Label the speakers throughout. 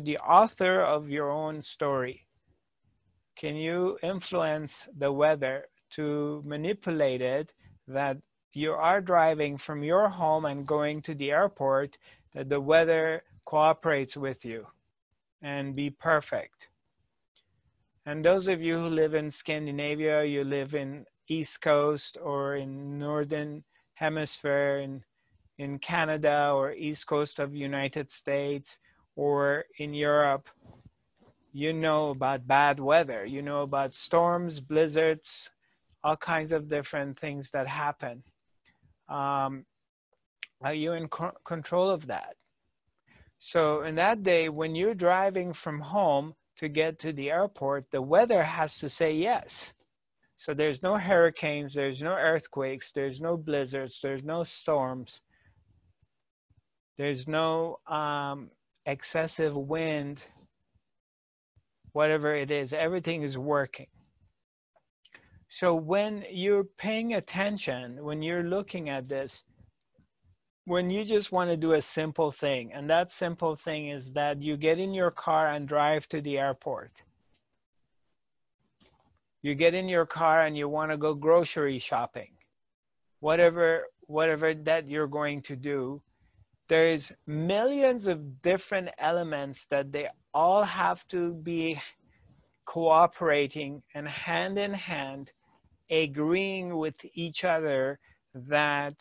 Speaker 1: you're the author of your own story. Can you influence the weather to manipulate it that you are driving from your home and going to the airport, that the weather cooperates with you and be perfect? And those of you who live in Scandinavia, you live in East Coast or in Northern Hemisphere, in, in Canada or East Coast of United States or in Europe, you know about bad weather. You know about storms, blizzards, all kinds of different things that happen. Um, are you in co- control of that? So, in that day, when you're driving from home, to get to the airport, the weather has to say yes. So there's no hurricanes, there's no earthquakes, there's no blizzards, there's no storms, there's no um, excessive wind, whatever it is, everything is working. So when you're paying attention, when you're looking at this, when you just want to do a simple thing, and that simple thing is that you get in your car and drive to the airport. You get in your car and you want to go grocery shopping. Whatever whatever that you're going to do, there's millions of different elements that they all have to be cooperating and hand in hand agreeing with each other that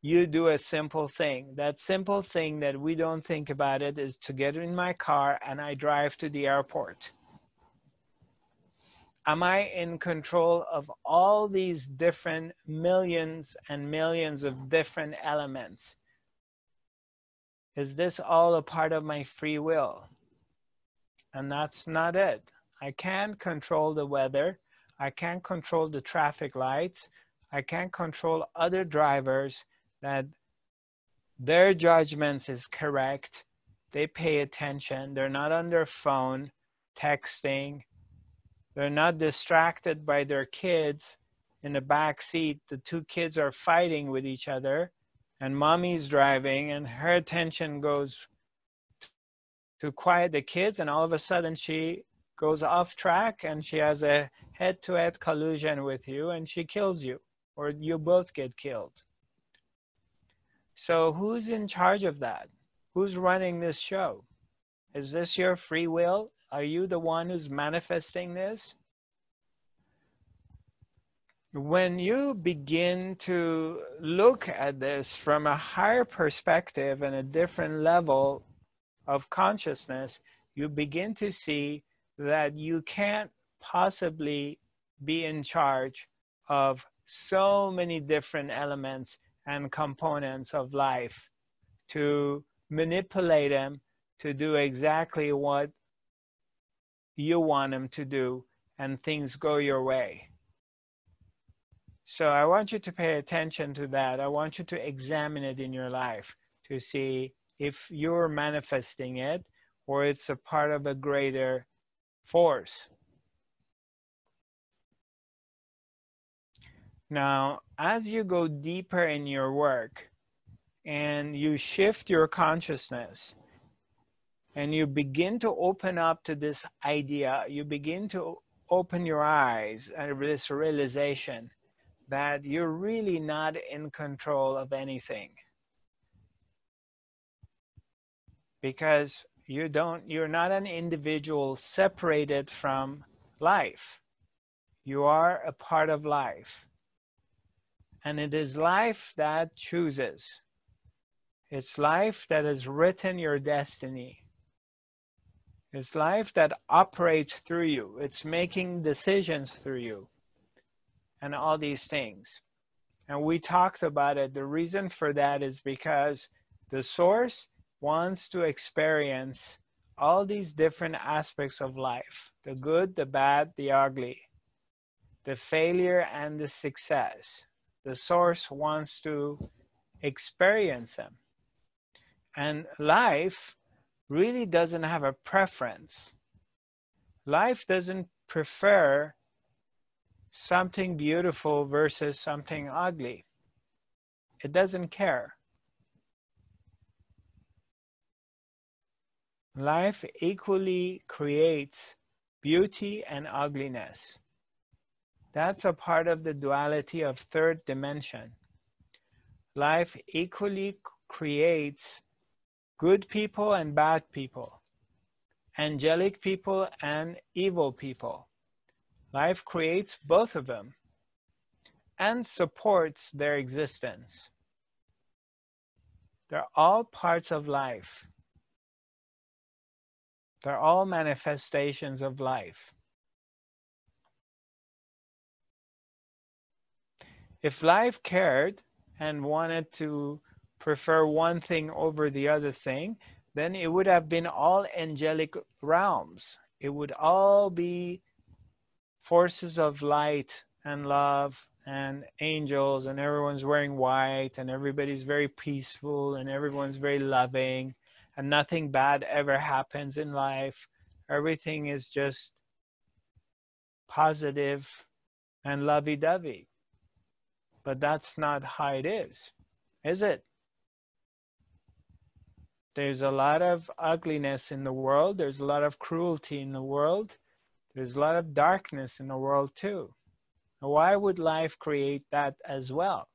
Speaker 1: you do a simple thing. That simple thing that we don't think about it is to get in my car and I drive to the airport. Am I in control of all these different millions and millions of different elements? Is this all a part of my free will? And that's not it. I can't control the weather. I can't control the traffic lights. I can't control other drivers that their judgments is correct. They pay attention. They're not on their phone texting. They're not distracted by their kids in the back seat. The two kids are fighting with each other, and mommy's driving, and her attention goes to quiet the kids, and all of a sudden she goes off track and she has a head to head collision with you, and she kills you, or you both get killed. So who's in charge of that? Who's running this show? Is this your free will? Are you the one who's manifesting this? When you begin to look at this from a higher perspective and a different level of consciousness, you begin to see that you can't possibly be in charge of so many different elements and components of life to manipulate them to do exactly what you want them to do and things go your way. So I want you to pay attention to that. I want you to examine it in your life to see if you're manifesting it or it's a part of a greater force. Now, as you go deeper in your work and you shift your consciousness and you begin to open up to this idea, you begin to open your eyes and this realization that you're really not in control of anything. Because you don't you're not an individual separated from life. You are a part of life and it is life that chooses. It's life that has written your destiny. It's life that operates through you. It's making decisions through you. And all these things. And we talked about it. The reason for that is because the source wants to experience all these different aspects of life the good, the bad, the ugly, the failure, and the success the source wants to experience them. And life really doesn't have a preference. Life doesn't prefer something beautiful versus something ugly. It doesn't care. Life equally creates beauty and ugliness. That's a part of the duality of third dimension. Life equally creates good people and bad people, angelic people and evil people. Life creates both of them and supports their existence. They're all parts of life. They're all manifestations of life. If life cared and wanted to prefer one thing over the other thing, then it would have been all angelic realms. It would all be forces of light and love and angels, and everyone's wearing white, and everybody's very peaceful, and everyone's very loving, and nothing bad ever happens in life. Everything is just positive and lovey dovey. But that's not how it is, is it? There's a lot of ugliness in the world. There's a lot of cruelty in the world. There's a lot of darkness in the world too. Why would life create that as well?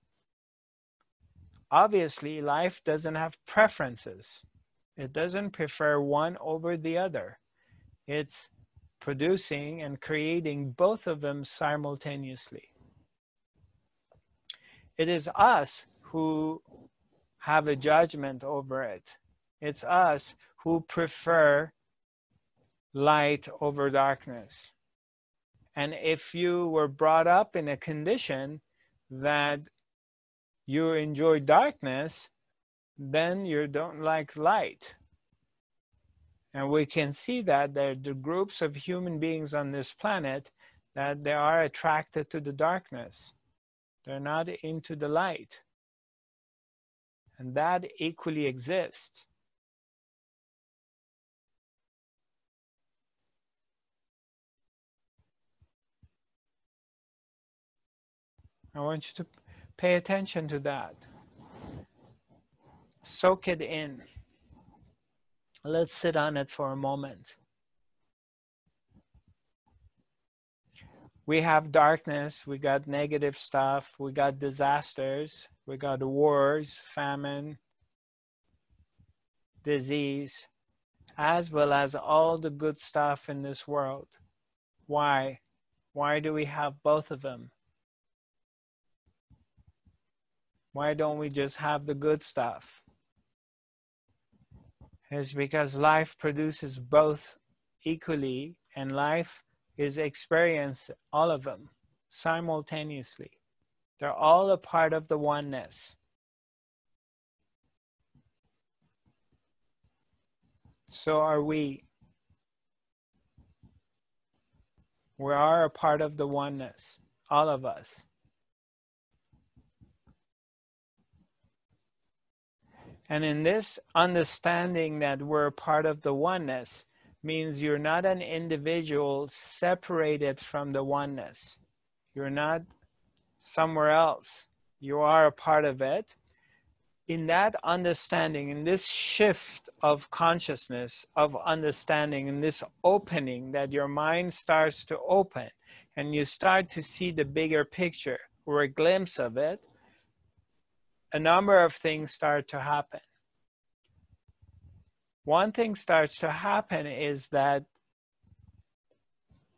Speaker 1: Obviously, life doesn't have preferences. It doesn't prefer one over the other. It's producing and creating both of them simultaneously. It is us who have a judgment over it. It's us who prefer light over darkness. And if you were brought up in a condition that you enjoy darkness, then you don't like light. And we can see that there are the groups of human beings on this planet that they are attracted to the darkness. They're not into the light. And that equally exists. I want you to pay attention to that. Soak it in. Let's sit on it for a moment. We have darkness, we got negative stuff, we got disasters, we got wars, famine, disease, as well as all the good stuff in this world. Why? Why do we have both of them? Why don't we just have the good stuff? It's because life produces both equally, and life is experience all of them simultaneously. They're all a part of the oneness. So are we. We are a part of the oneness, all of us. And in this understanding that we're part of the oneness means you're not an individual separated from the oneness. You're not somewhere else. You are a part of it. In that understanding, in this shift of consciousness, of understanding, in this opening that your mind starts to open and you start to see the bigger picture or a glimpse of it, a number of things start to happen. One thing starts to happen is that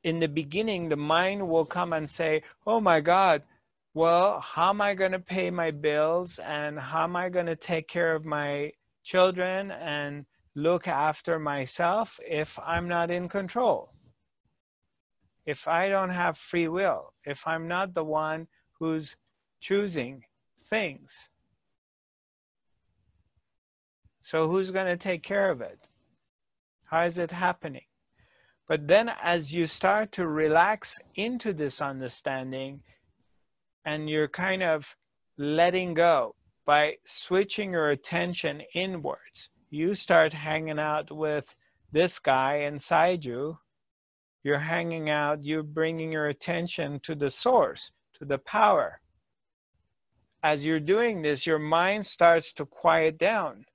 Speaker 1: in the beginning, the mind will come and say, Oh my God, well, how am I going to pay my bills and how am I going to take care of my children and look after myself if I'm not in control? If I don't have free will, if I'm not the one who's choosing things. So who's going to take care of it? How is it happening? But then as you start to relax into this understanding and you're kind of letting go by switching your attention inwards, you start hanging out with this guy inside you. You're hanging out, you're bringing your attention to the source, to the power. As you're doing this, your mind starts to quiet down